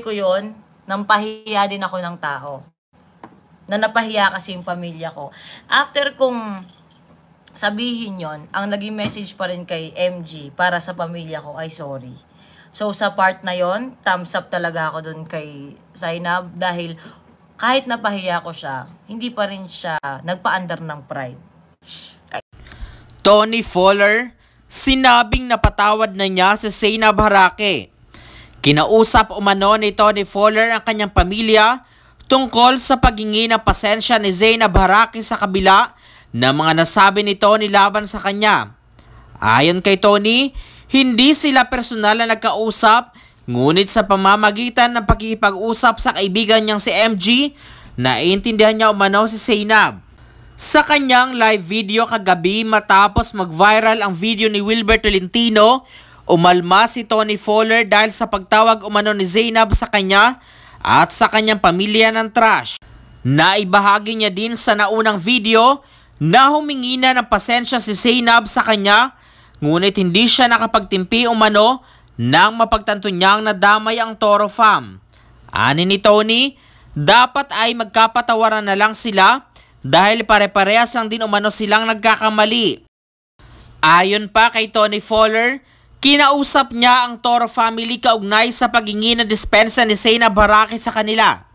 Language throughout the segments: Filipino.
ko yon nang din ako ng tao. Na napahiya kasi yung pamilya ko. After kong sabihin yon ang naging message pa rin kay MG para sa pamilya ko ay sorry. So sa part na yon thumbs up talaga ako dun kay Zainab dahil kahit napahiya ko siya, hindi pa rin siya nagpa-under ng pride. Tony Fowler, sinabing napatawad na niya si Zainab Harake. Kinausap umano ni Tony Fowler ang kanyang pamilya tungkol sa paghingi ng pasensya ni Zainab Harake sa kabila ng mga nasabi ni Tony laban sa kanya. Ayon kay Tony, hindi sila personal na nagkausap, ngunit sa pamamagitan ng pagkikipag-usap sa kaibigan niyang si MG, naiintindihan niya umano si Zainab. Sa kanyang live video kagabi matapos mag-viral ang video ni Wilbert Tolentino, umalma si Tony Fowler dahil sa pagtawag umano ni Zainab sa kanya at sa kanyang pamilya ng trash. Naibahagi niya din sa naunang video na humingi na ng pasensya si Zainab sa kanya ngunit hindi siya nakapagtimpi umano nang mapagtanto niyang nadamay ang Toro Fam. Ani ni Tony, dapat ay magkapatawaran na lang sila dahil pare-parehas lang din umano silang nagkakamali. Ayon pa kay Tony Fowler, kinausap niya ang Toro family kaugnay sa paghingi ng dispensa ni Seyna Baraki sa kanila.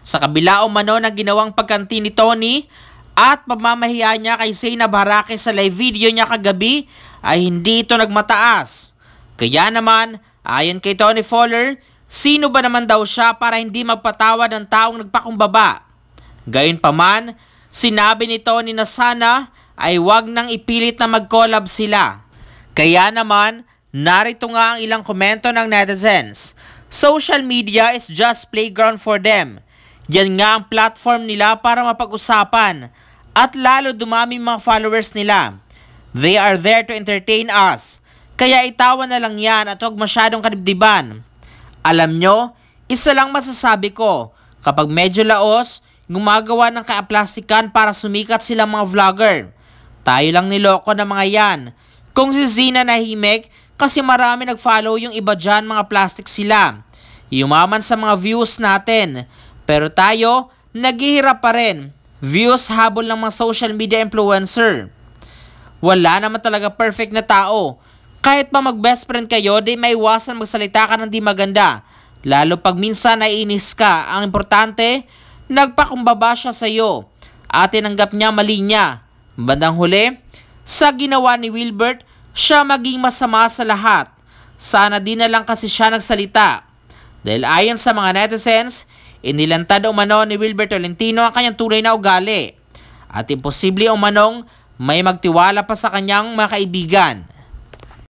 Sa kabila umano ng ginawang pagkanti ni Tony at pamamahiya niya kay Seyna Baraki sa live video niya kagabi ay hindi ito nagmataas. Kaya naman, ayon kay Tony Fowler, sino ba naman daw siya para hindi magpatawad ng taong nagpakumbaba? Gayunpaman, Sinabi ni Tony na sana ay wag nang ipilit na mag-collab sila. Kaya naman, narito nga ang ilang komento ng netizens. Social media is just playground for them. Yan nga ang platform nila para mapag-usapan at lalo dumami mga followers nila. They are there to entertain us. Kaya itawan na lang yan at huwag masyadong kadibdiban. Alam nyo, isa lang masasabi ko, kapag medyo laos, gumagawa ng kaaplastikan para sumikat silang mga vlogger. Tayo lang niloko ng mga yan. Kung si Zina nahimik, kasi marami nag-follow yung iba dyan mga plastic sila. Yumaman sa mga views natin. Pero tayo, naghihirap pa rin. Views habol ng mga social media influencer. Wala naman talaga perfect na tao. Kahit pa mag-best friend kayo, di may iwasan magsalita ka ng di maganda. Lalo pag minsan naiinis ka, ang importante, nagpakumbaba siya sa iyo at tinanggap niya mali niya. Bandang huli, sa ginawa ni Wilbert, siya maging masama sa lahat. Sana din na lang kasi siya nagsalita. Dahil ayon sa mga netizens, inilantad umano ni Wilbert Tolentino ang kanyang tunay na ugali. At imposible umanong may magtiwala pa sa kanyang mga kaibigan.